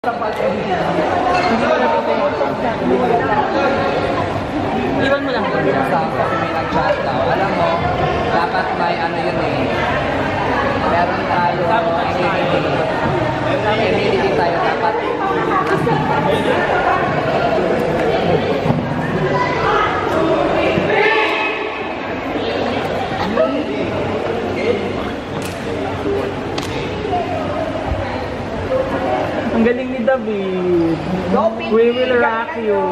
Iwan mo lang. sa kasi may nag-chat daw. Alam mo, dapat may ano yun eh. David. We will rock you.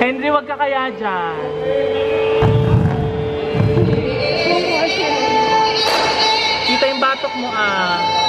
Henry, wag ka kaya dyan. Kita yung batok mo ah.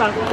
啊！